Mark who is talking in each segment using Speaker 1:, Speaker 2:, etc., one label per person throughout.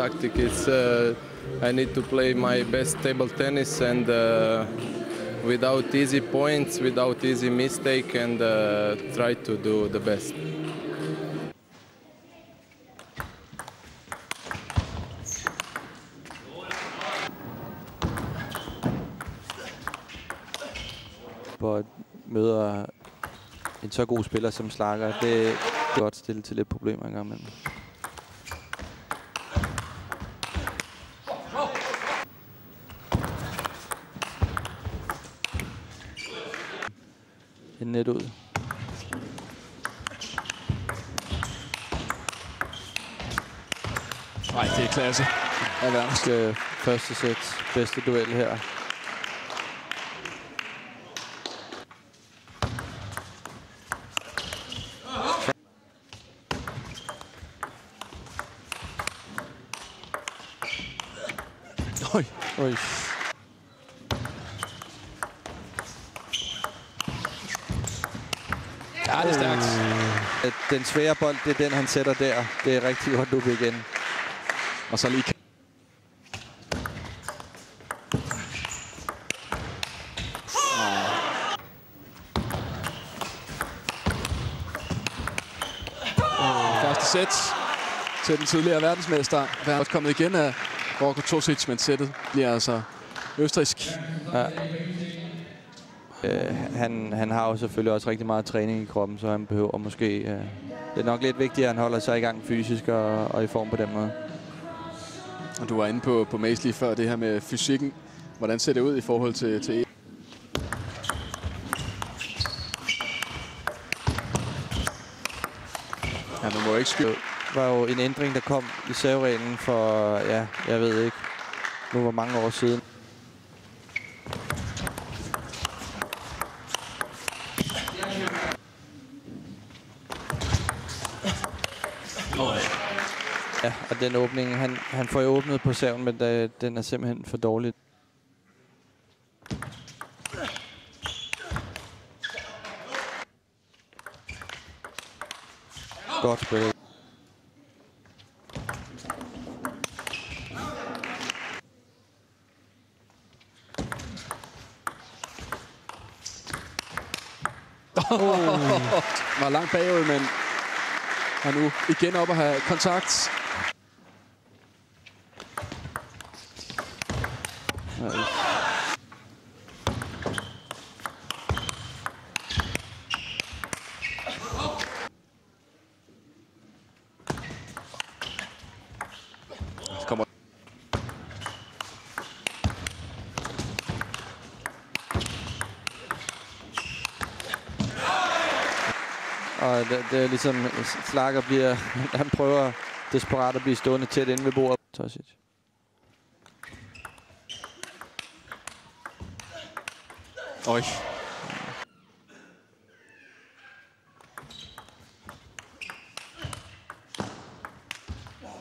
Speaker 1: tactic. is uh, I need to play my best table tennis and uh, without easy points, without easy mistake, and uh, try to do the best.
Speaker 2: hvor møder en så god spiller som Slager, det, det er godt stille til lidt problemer engang imellem. En net ud.
Speaker 3: Nej, det er klasse.
Speaker 2: af verdens øh, første sæt. Bedste duel her.
Speaker 3: Oj.
Speaker 2: Oj.
Speaker 3: Ja, det er stærkt.
Speaker 2: Øh, Den svære bold, det er den, han sætter der. Det er rigtig godt nu igen.
Speaker 3: Og så lige... Første sæt til den tidligere verdensmester. Han er også kommet igen af Roko Tosic, men sættet bliver altså østrisk.
Speaker 2: Øh, han, han har jo selvfølgelig også rigtig meget træning i kroppen, så han behøver måske... Øh, det er nok lidt vigtigt, at han holder sig i gang fysisk og, og i form på den måde.
Speaker 3: Og du var inde på, på lige før, det her med fysikken. Hvordan ser det ud i forhold til, til E? Ja, man må ikke skyde.
Speaker 2: Det var jo en ændring, der kom i servereglen for, ja, jeg ved ikke, nu var mange år siden. Ja, og den åbning, han, han får jo åbnet på serven, men da, den er simpelthen for dårlig. Godt spillet.
Speaker 3: Var langt bagud, men er nu igen op at have kontakt. Så kommer
Speaker 2: Og det, det er ligesom, Slager bliver, han prøver desperat at blive stående tæt inde ved bordet. Tosic.
Speaker 3: Euch.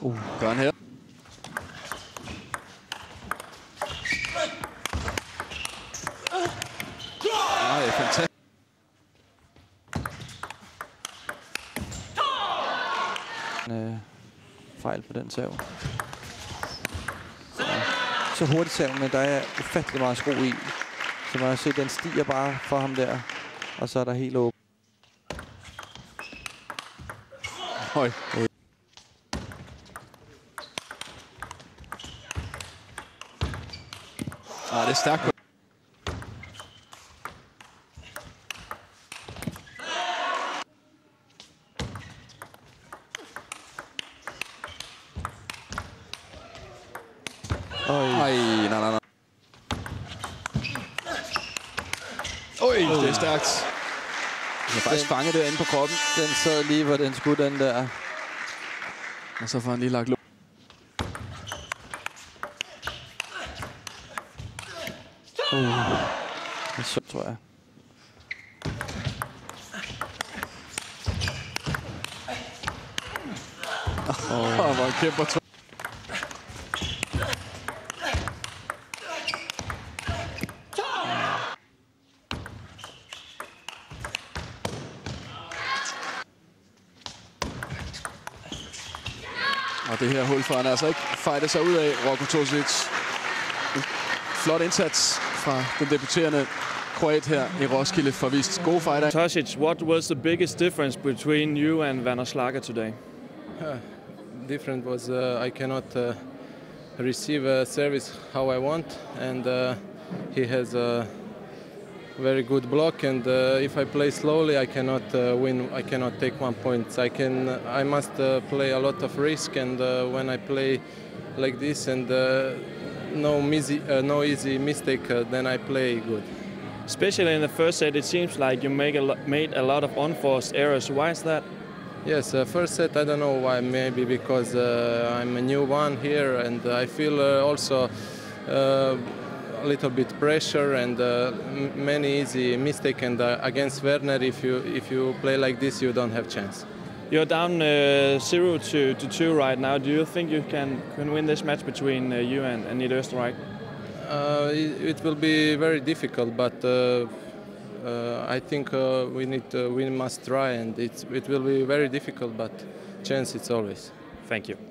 Speaker 3: Uh, gør han her. Nej, fantastisk.
Speaker 2: En, øh, fejl på den sav. Så, så hurtigt sav, men der er ufattelig meget skru i. Så man kan se, den stiger bare for ham der. Og så er der helt åbent.
Speaker 3: Oj. Ah, det er stærkt.
Speaker 2: Oj.
Speaker 3: Ej, nej, nej, nej. Oj, det er stærkt. Han har faktisk fanget det inde på kroppen.
Speaker 2: Den sad lige, hvor den skulle, den der.
Speaker 3: Og så får han lige lagt låg.
Speaker 2: Det er så, tror jeg.
Speaker 3: Åh, hvor han kæmper Og det her hul får han altså ikke fightet sig ud af, Roko Tosic. Flot indsats fra den debuterende kroat her i Roskilde for vist gode fighter.
Speaker 4: Tosic, what was the biggest difference between you and Werner Schlager today?
Speaker 1: different was uh, I cannot uh, receive a service how I want, and uh, he has a very good block. And uh, if I play slowly, I cannot uh, win. I cannot take one point. I can. I must uh, play a lot of risk, and uh, when I play like this and uh, no easy, uh, no easy mistake, uh, then I play good.
Speaker 4: Especially in the first set, it seems like you make a lo- made a lot of unforced errors. Why is that?
Speaker 1: Yes, uh, first set I don't know why. Maybe because uh, I'm a new one here, and I feel uh, also uh, a little bit pressure and uh, m- many easy mistake. And uh, against Werner, if you if you play like this, you don't have chance.
Speaker 4: You're down uh, zero to, to two right now. Do you think you can, can win this match between uh, you and, and Nieder Österreich?
Speaker 1: Uh, it, it will be very difficult, but uh, uh, I think uh, we need to, we must try, and it's, it will be very difficult. But chance it's always.
Speaker 4: Thank you.